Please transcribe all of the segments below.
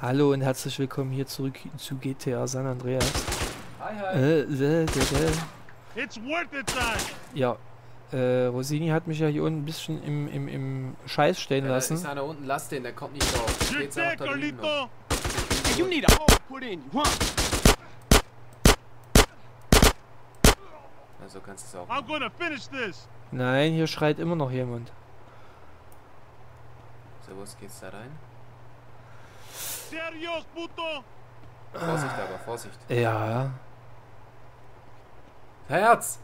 Hallo und herzlich willkommen hier zurück zu GTA San Andreas. Hi, hi. Äh, äh, äh, äh. It's worth it time. Ja, äh, Rosini hat mich ja hier unten ein bisschen im, im, im Scheiß stehen Ja, da ist lassen. einer unten, lass den, der kommt nicht drauf. Geht's da drüben noch. You need a hole put in you, huh? Also kannst du es auch. I'm gonna finish this. Nein, hier schreit immer noch jemand. So, wo geht's da rein? Serios, puto. Vorsicht aber, Vorsicht. Ja, Herz!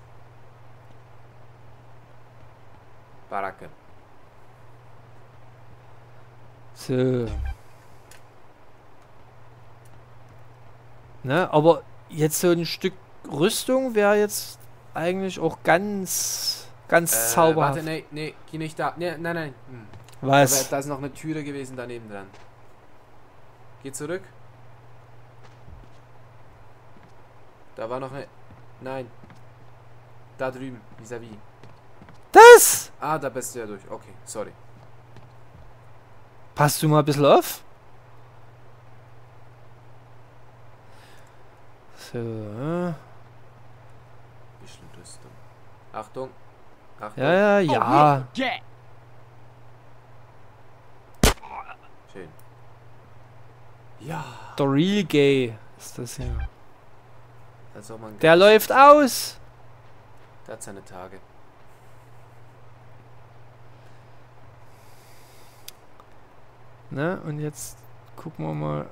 Baracke. so. Ne, aber jetzt so ein Stück Rüstung wäre jetzt eigentlich auch ganz, ganz Äh, zauberhaft. warte, nee, nee, geh nicht da. Nee, nein, nein. Hm. Aber Was? da ist noch eine Türe gewesen daneben dran. Geh zurück. Da war noch eine. Nein. Da drüben, vis-à-vis. Das? Ah, da bist du ja durch. Okay, sorry. Passt du mal ein bisschen auf? So. Bisschen Rüstung. Achtung. Achtung. Ja, ja, ja. Oh, yeah. Schön. Ja. Der Real Gay ist das hier. Also man Der läuft aus. Der hat seine Tage. Ne? Und jetzt gucken wir mal.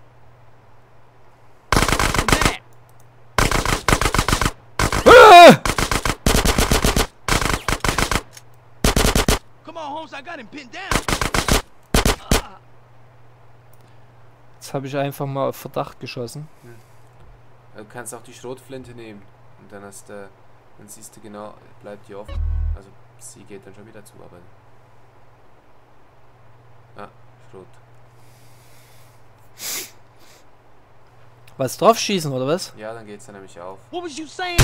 Ah! Come on, Holmes, I got him pinned down. Jetzt habe ich einfach mal auf Verdacht geschossen. Du kannst auch die Schrotflinte nehmen. Und dann hast du. Dann siehst du genau, bleibt die offen. Also sie geht dann schon wieder zu, aber. Ah, Schrot. Was drauf schießen oder was? Ja, dann geht's dann nämlich auf. What was you saying?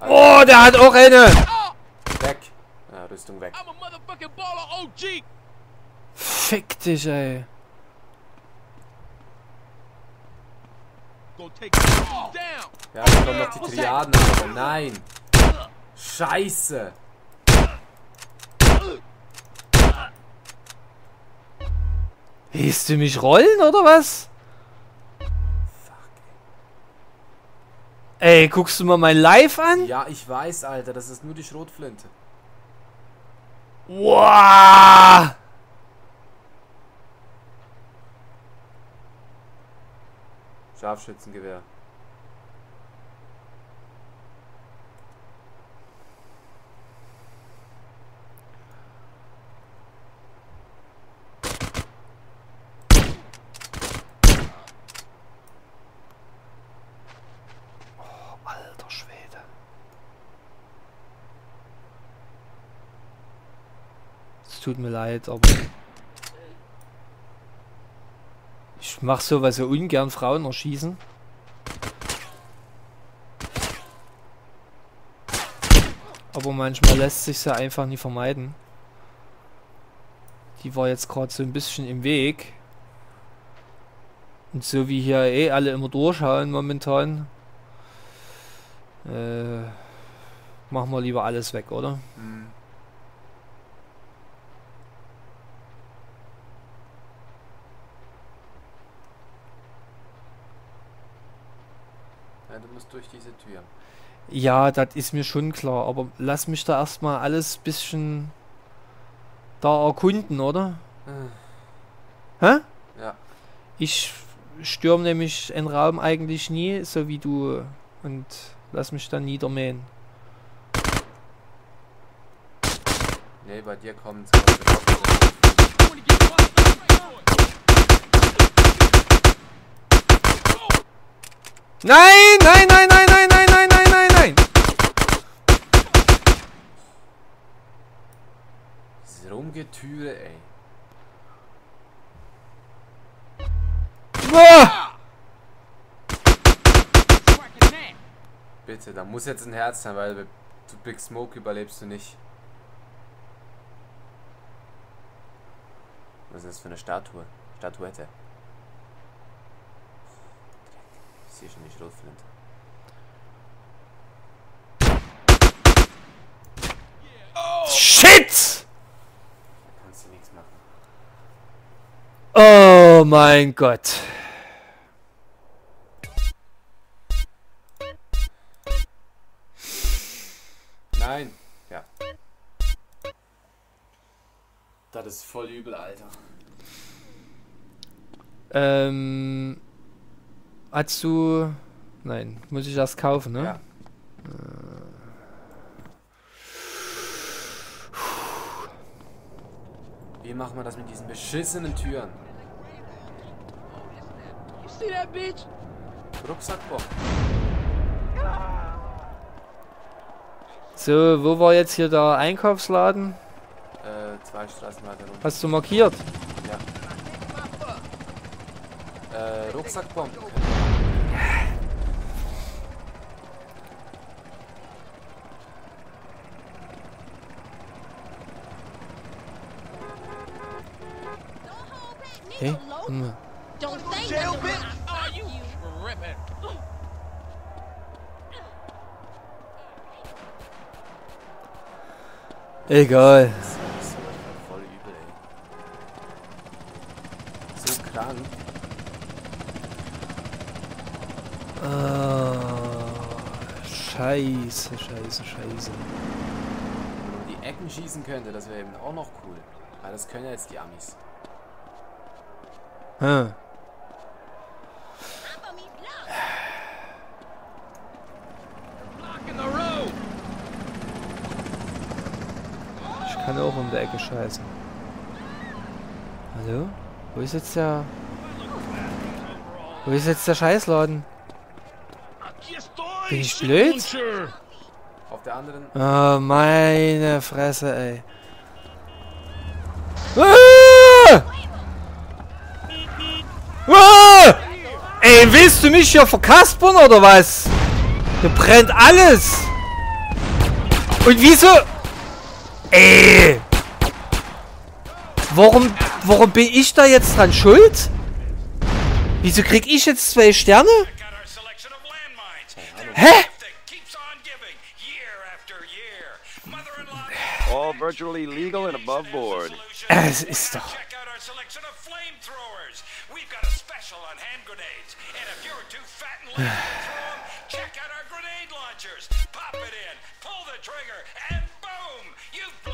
Oh, der hat auch eine. Rüstung weg. I'm a motherfucking baller OG. Fick dich, ey. Ja, da kommen noch die Triaden, aber nein! Scheiße! Willst du mich rollen oder was? Ey, guckst du mal mein Live an? Ja, ich weiß, Alter, das ist nur die Schrotflinte. Wow! Scharfschützengewehr. Alter Schwede. Es tut mir leid, aber ich mach sowas so ungern Frauen erschießen. Aber manchmal lässt sich ja einfach nie vermeiden. Die war jetzt gerade so ein bisschen im Weg. Und so wie hier eh alle immer durchhauen momentan, äh, machen wir lieber alles weg, oder? Hm. Ja, du musst Tür. Ja, das ist mir schon klar, aber lass mich da erstmal alles bisschen da erkunden, oder? Hä? Ja. Ich stürm nämlich einen Raum eigentlich nie, so wie du, und lass mich dann niedermähen. Nee, bei dir nein, nein, nein, nein, nein, nein, nein, Diese Rumgetüre, ey. That. Bitte, da muss jetzt ein Herz sein, weil Du Big Smoke überlebst du nicht. Was ist das für eine Statue? Statuette. Ich sehe schon die Schrotflinte. Shit! Da kannst du nichts machen. Oh mein Gott. Nein. Ja. Das ist voll übel, Alter. Ähm. Hast du. Nein, muss ich das kaufen, ne? Ja. Wie machen wir das mit diesen beschissenen Türen? That bitch? Rucksackbock. So, wo war jetzt hier der Einkaufsladen? Äh, zwei Straßen weiter runter. Hast du markiert? Ja. Äh, Rucksackbomben. Hä? Hm. Don't say Jail, nothing when bitch. I Oh, fuck you you. tripping. Egal. Das ist so voll übel, ey. So krank. Ah, scheiße, scheiße, scheiße. Wenn man um die Ecken schießen könnte, das wäre eben auch noch cool. Weil das können ja jetzt die Amis. Hm. I'm for me blood. Blocking the road. Ich kann auch um der Ecke scheißen. Hallo? Wo ist jetzt der... Wo ist jetzt der Scheißladen? Bin ich blöd? Auf der anderen. Oh, meine Fresse, ey. Ah! Ah! Ey, willst du mich hier verkaspern oder was? Hier brennt alles. Und wieso? Ey. Warum, warum bin ich da jetzt dran schuld? Wieso krieg ich jetzt zwei Sterne? Hä? All virtually legal and above board. Es ist doch... Check out our selection of flamethrowers. We've got a special on hand grenades. And if you're too fat and lazy to throw 'em, check out our grenade launchers. Pop it in, pull the trigger, and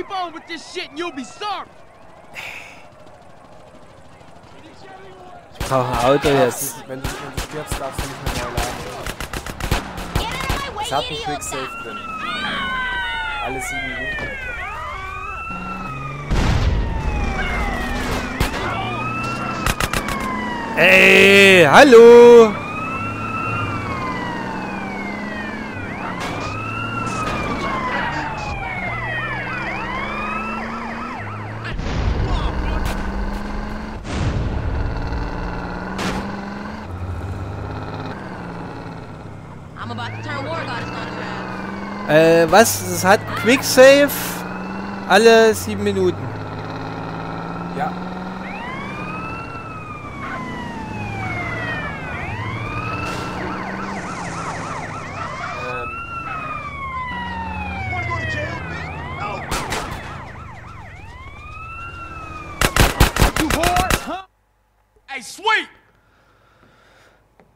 Keep on with this shit and you'll be sorry. Ich brauche ein Auto jetzt. Wenn du, wenn du stirbst, darfst du nicht mehr neu laden. Es hat einen idiota. Quicksave drin. Alle sieben Minuten etwa. Ey, hallo! I'm about to turn war goddess on his ass. Äh, was? Es hat Quick Save alle sieben Minuten. Ja.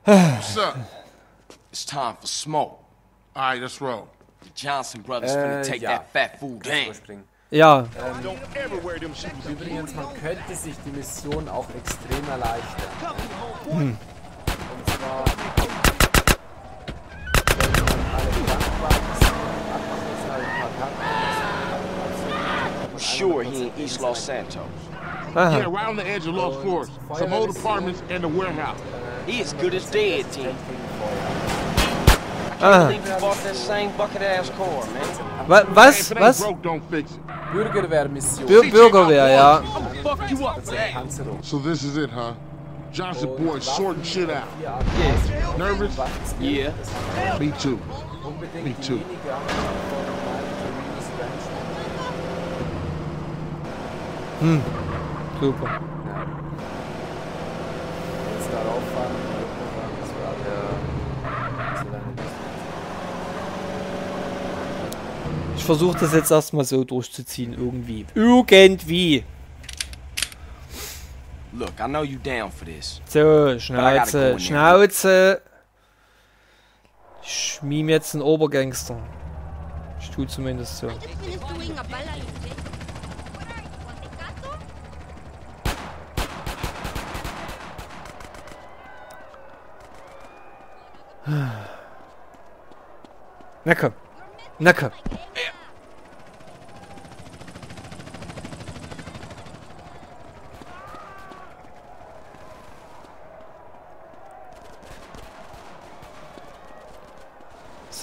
What's up? It's time for smoke. All right, let's roll. The Johnson brothers Äh, finna take ja. that fat fool down. überspringen. Ja, Don't ever wear them shoes. Übrigens, man könnte sich die Mission auch extrem erleichtern. Hm. Und zwar. wenn man alle Krankenwagen abmachen müssen, halt ein paar Krankenwagen. I'm sure he in East Los Santos. Yeah, Aha. right on the edge of Lost Forest. Some old apartments and a warehouse. He as good as dead, Tim. Ah. believe you bought that same bucket ass car, man. Wa Hey, was? if it ain't Was? broke, don't fix it. Bürgerwehrmission. Bür Bürgerwehr, ja. Fuck you up. Das ist eine Panzerung. So this is it, huh? Johnson boy sorting shit out. Vier Arten. Nervous? Yeah. Me too. Unbedingt Me die too. wenige Angaben von normalen Terminus Bench. Super. Ja. Jetzt darauf fahren, das war der. Das war eine Ich versuche das jetzt erstmal so durchzuziehen, irgendwie. Irgendwie. Look, I know you down for this. So, Schnauze, Schnauze. Ich mime jetzt einen Obergangster. Ich tue zumindest so. Na komm. Na komm.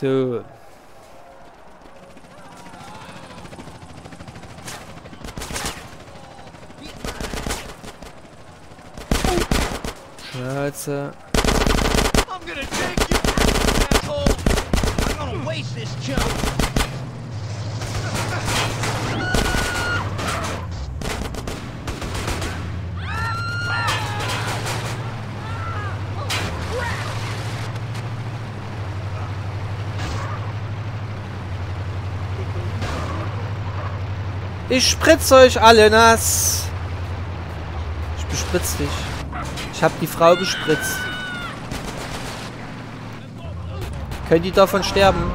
So. Schnauze. I'm gonna take you, asshole. I'm gonna waste this chunk. Ich spritze euch alle nass. Ich bespritz dich. Ich hab die Frau bespritzt. Können die davon sterben?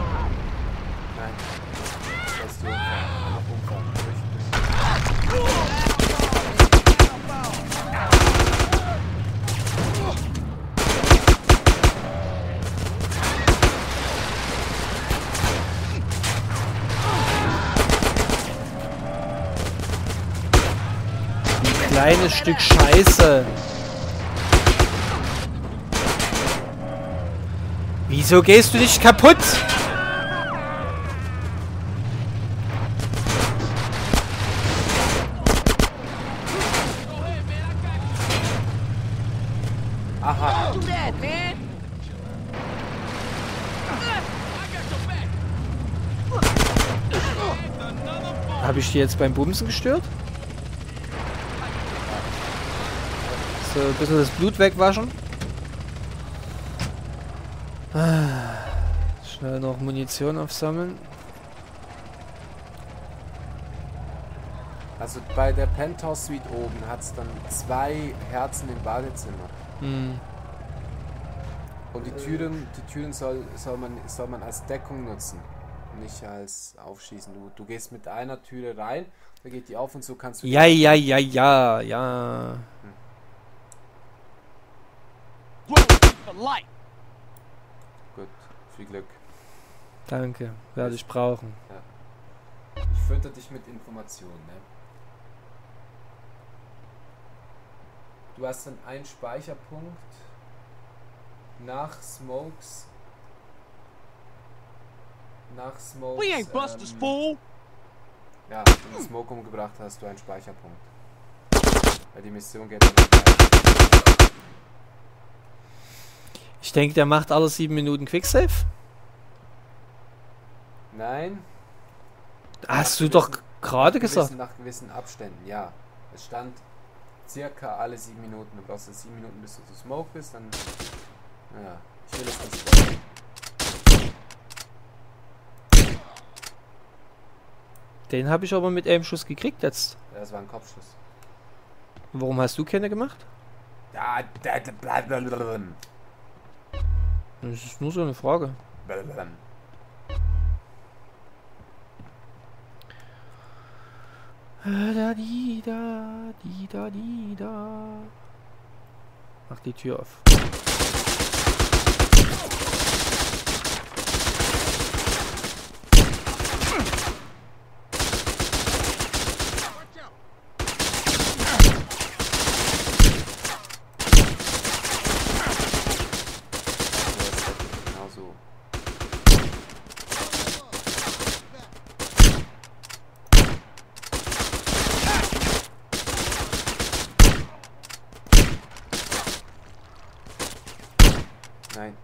Kleines Stück Scheiße. Wieso gehst du nicht kaputt? Aha. Habe ich die jetzt beim Bumsen gestört? So, ein bisschen das Blut wegwaschen. Ah, Schnell noch Munition aufsammeln. Also bei der Penthouse Suite oben hat es dann zwei Herzen im Badezimmer. Hm. Und die Türen, die Türen soll, soll, man, soll man als Deckung nutzen. Nicht als Aufschießen. Du, du gehst mit einer Türe rein, da geht die auf und so kannst du. Ja, ja, ja, ja, ja. For Gut, viel Glück. Danke, werde ich brauchen. Ich fütter dich mit Informationen, ne? Du hast dann einen Speicherpunkt nach Smokes. Nach Smokes. We ain't busters, ähm, fool. Ja, wenn du Smoke umgebracht hast, du einen Speicherpunkt. Weil die Mission geht dann Ich denke, der macht alle sieben Minuten Quicksave. Nein. Hast nach du doch gewissen- gerade nach gesagt. gewissen- Nach gewissen Abständen, ja. Es stand circa alle sieben Minuten. Du brauchst jetzt sieben Minuten, bis du zu Smoke bist, dann. Ja, ich will es nicht. Den habe ich aber mit einem Schuss gekriegt jetzt. Ja, Das war ein Kopfschuss. Warum hast du keine gemacht? Da, da, blablabla. Das ist nur so eine Frage. Blablabla. Da di da, di da di da. Mach die Tür auf. Genau so. Nein.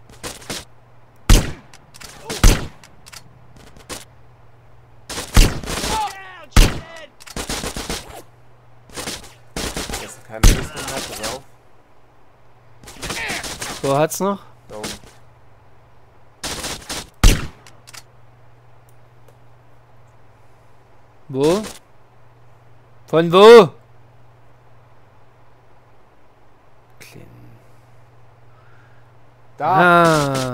Dass du keine Rüstung hat, pass auf. Wo hat's noch? Da oben. Wo? Von wo? Klein. Da! Ah.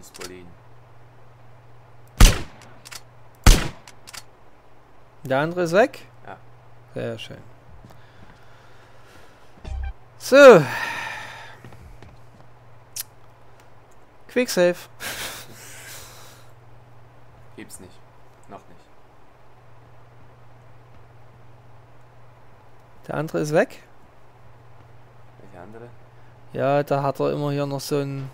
Ist Berlin. Der andere ist weg? Ja. Sehr schön. So. Quicksave. Gibt's nicht. Noch nicht. Der andere ist weg. Welche andere? Ja, da hat er immer hier noch so ein...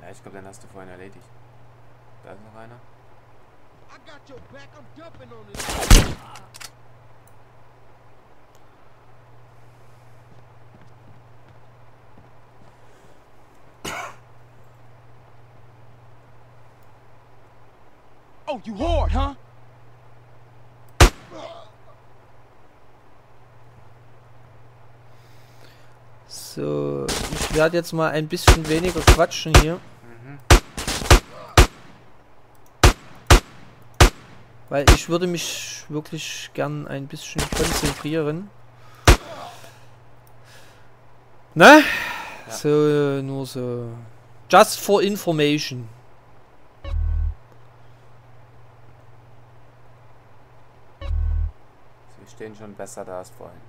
Ja, ich glaube, den hast du vorhin erledigt. Da ist noch einer. I got your back. I'm jumping on it. Oh, you hard, huh? So, ich werde jetzt mal ein bisschen weniger quatschen hier. Weil ich würde mich wirklich gern ein bisschen konzentrieren. Ne? So, nur so. Just for information. Wir stehen schon besser da als vorhin.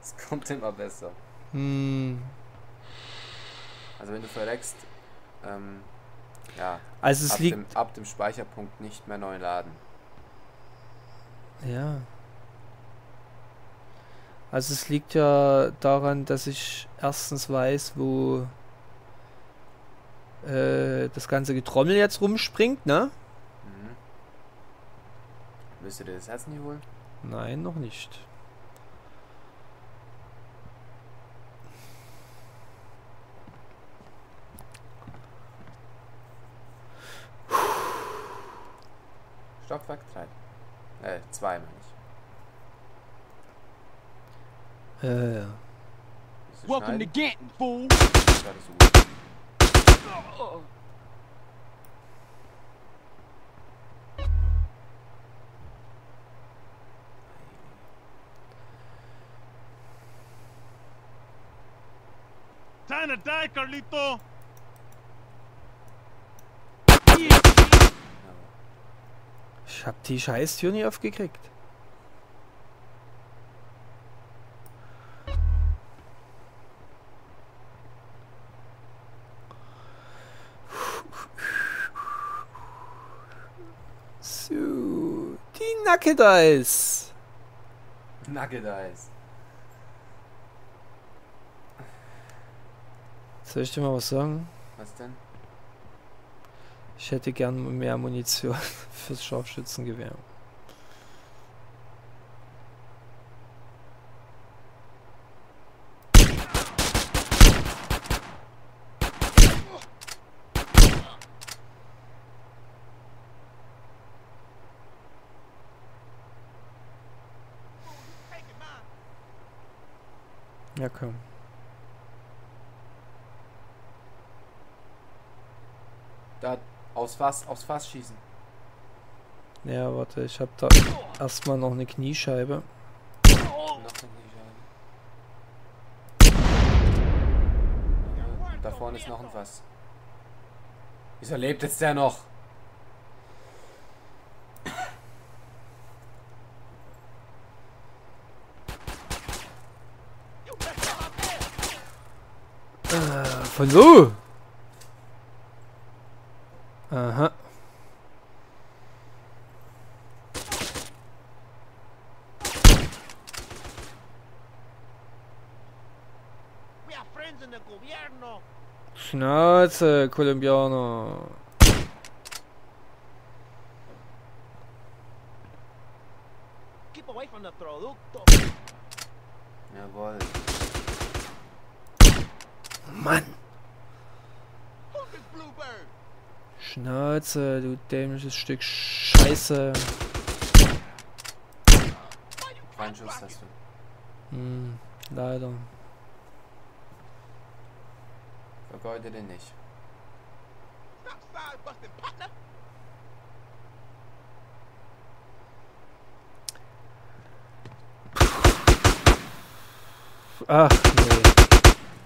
Es kommt immer besser. Hm, Also wenn du verreckst, ähm, ja, also es ab liegt... dem, ab dem Speicherpunkt nicht mehr neu laden. Ja. Also es liegt ja daran, dass ich erstens weiß, wo äh, das ganze Getrommel jetzt rumspringt, ne? Willst du dir das Herz nie holen? Nein, noch nicht. Stockwerk 3. Äh, 2 meine ich. Äh, ja. Welcome to? Ganton, fool. Ist. Time to die, Carlito. Ich hab die Scheißtür nie aufgekriegt. So, die Nugget Eyes. Nugget Eyes. Soll ich dir mal was sagen? Was denn? Ich hätte gern mehr Munition fürs Scharfschützengewehr. Ja, komm. aufs Fass, aufs Fass schießen. Ja, warte, ich hab da erstmal noch eine Kniescheibe. Noch eine Kniescheibe. Ja, da vorne ist noch ein Fass. Wieso lebt jetzt der noch? Äh, von so! Schnauze, Kolumbianer. Keep away from the producto. Jawohl. Mann. Schnauze, du dämliches Stück Scheiße. Keinen Schuss hast du. Hm, leider. Vergeude den nicht. Stop side busting, partner. Ach nee.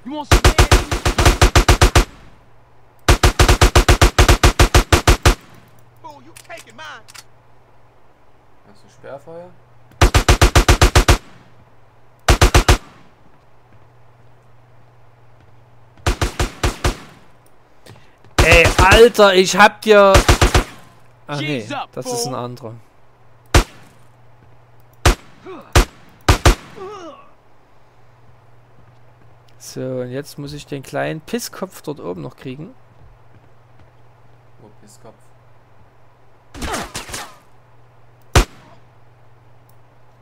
You want some man? Fool, you taking mine. Hast du Sperrfeuer? Ey, Alter, ich hab dir... Ach nee, das ist ein anderer. So, und jetzt muss ich den kleinen Pisskopf dort oben noch kriegen. Wo Pisskopf?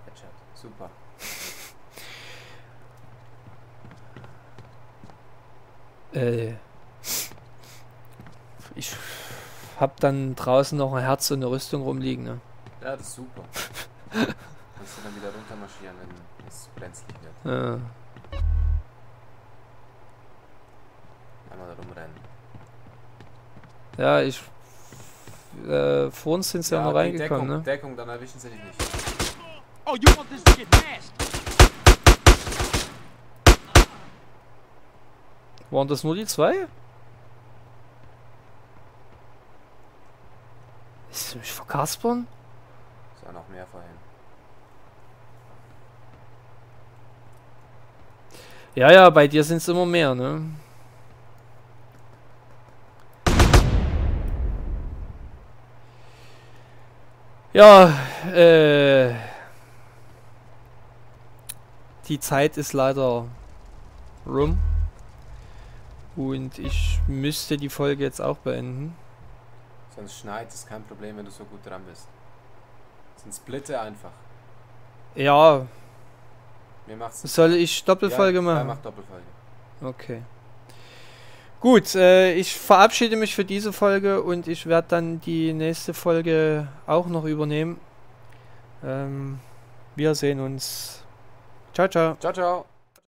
Headshot. Super. Äh, ich hab dann draußen noch ein Herz und eine Rüstung rumliegen, ne? Ja, das ist super. Kannst du dann wieder runtermarschieren, wenn es brenzlig wird. Ja. Einmal da rumrennen. Ja, ich. Äh, vor uns sind sie ja, noch die reingekommen, Deckung, ne? Deckung, dann erwischen sie dich nicht. Oh, you want this to get nasty? Waren das nur die zwei? Ist mich verkaspern? Ist ja noch mehr vorhin. Ja, ja, bei dir sind es immer mehr, ne? Ja, äh. Die Zeit ist leider rum. Und ich müsste die Folge jetzt auch beenden. Sonst schneit es kein Problem, wenn du so gut dran bist. Sonst splitte einfach. Ja, Mir macht's. soll ich Doppelfolge ja, machen? Ja, mach Doppelfolge. Okay. Gut, äh, ich verabschiede mich für diese Folge und ich werde dann die nächste Folge auch noch übernehmen. Ähm, wir sehen uns. Ciao, ciao. Ciao, ciao.